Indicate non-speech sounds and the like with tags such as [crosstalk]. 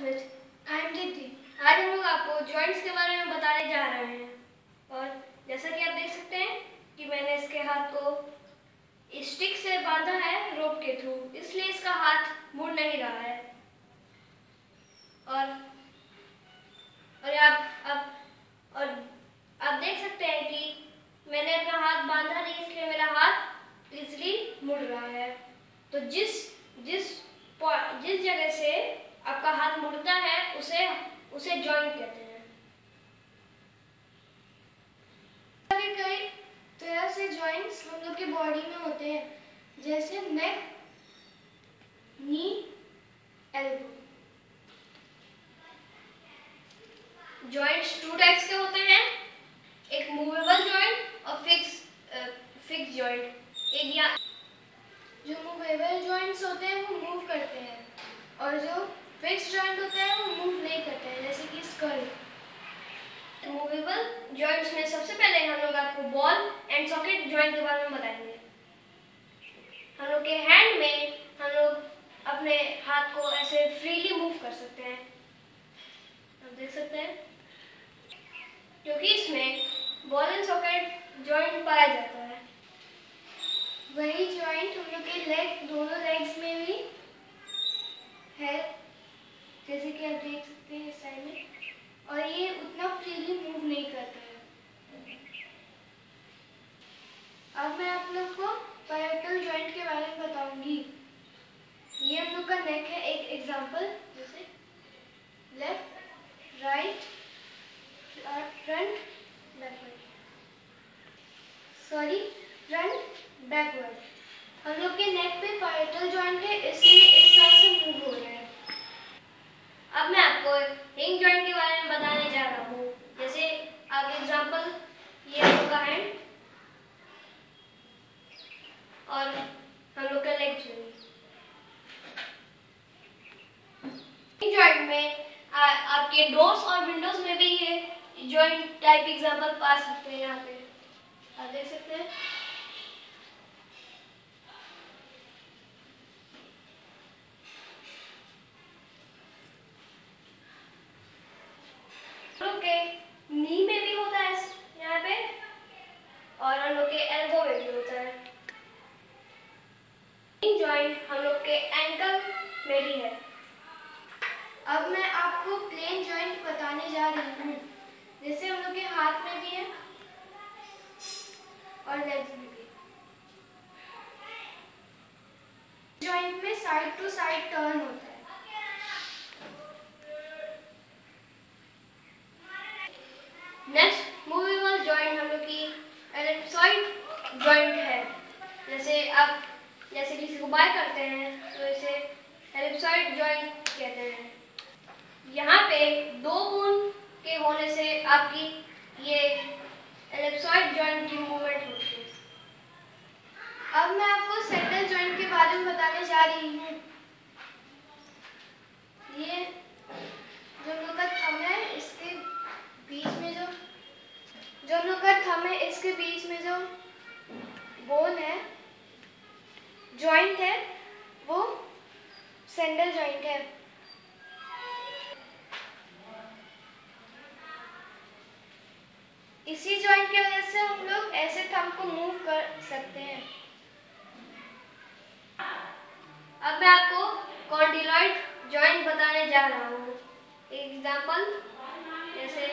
Smith I am दीदी आज हम लोग आपको जॉइंट्स के बारे में बताने जा रहे हैं। और जैसा कि आप देख सकते हैं कि मैंने इसके हाथ को स्टिक से बांधा है रोप के थ्रू। इसलिए इसका हाथ मुड़ नहीं रहा है। और और आप आप, और आप देख सकते हैं कि मैंने अपना हाथ बांधा नहीं, इसलिए मेरा हाथ इजली मुड़ रहा है। तो जिस जिस जिस जगह से आपका हाथ मुड़ता है, उसे उसे जॉइंट कहते हैं। कई तरह से जॉइंट्स हम लोग के बॉडी में होते हैं। जैसे neck knee elbow joints two types के होते हैं। एक मूवेबल जॉइंट और फिक्स फिक्स जॉइंट एक या जो मूवेबल जॉइंट्स होते हैं, वो मूव करते हैं। और जो फिक्स जॉइंट होते हैं, वो मूव नहीं करते हैं, जैसे कि स्कल मूवेबल जॉइंट्स में सबसे पहले हम लोग आपको बॉल एंड सॉकेट जॉइंट के बारे में बताएँगे. हम लोग के हैंड में हम लोग अपने हाथ को ऐसे फ्रीली मूव कर सकते हैं. आप देख सकते हैं. क्योंकि इसमें बॉल एंड सॉकेट जॉइंट पाया जाता है. वही जॉइंट हम लोग के लेग दोनों लेग्स में भी है जैसे कि आप देख सकते हैं इस साइड में और ये उतना फ्रीली मूव नहीं करता है अब मैं आप लोग को पायोटल जॉइंट के बारे में बताऊँगी ये हम लोग का नेक एक एग्जांपल जैसे left right front backward sorry front backward हम लोग के नेक पे पायोटल जॉइंट है, इसलिए इस तरह से मूव है अब मैं आपको हिंग जॉइंट के बारे में बताने जा रहा हूँ जैसे आप एग्जांपल ये हम लोग का हैंड और हम लोग का लेग जॉइंट में आपके डोर्स और विंडोज़ में भी ये जॉइंट टाइप एग्जांपल पा सकते हैं यहाँ पे। आप देख सकते हैं। लोग के नी में भी होता है यहाँ पे और हम लोग के एल्बो में भी होता है जॉइंट हम लोग के एंकल में भी है अब मैं आपको प्लेन जॉइंट बताने जा रही हूँ [coughs] जैसे हम लोग के हाथ में भी है और लेग्स में भी जॉइंट में साइड टू साइड टर्न होता है। नेक्स्ट मूवेबल जॉइंट हम लोग की एलिप्सॉइड जॉइंट है। जैसे आप जैसे किसी को बाय करते हैं तो इसे एलिप्सॉइड जॉइंट कहते हैं। यहाँ पे दो बोन के होने से आपकी ये एलिप्सॉइड जॉइंट की मूवमेंट होती है। अब मैं आपको सेंटर जॉइंट के बारे में बताने जा रही हूँ। ये जो हम लोग का थंब है, इसके बीच में जो जो हम लोग का थम है, इसके बीच में जो बोन है जॉइंट है, वो सेंडल जॉइंट है। इसी जॉइंट की वजह से हम लोग ऐसे थम को मूव कर सकते हैं। अब मैं आपको कॉन्डिलॉइड जॉइंट बताने जा रहा हूँ। एग्ज़ाम्पल जैसे